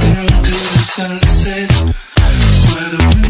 still till the sunset. Where the wind.